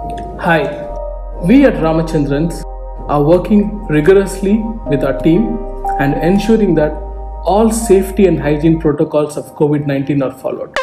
Hi, we at Ramachandran's are working rigorously with our team and ensuring that all safety and hygiene protocols of COVID 19 are followed.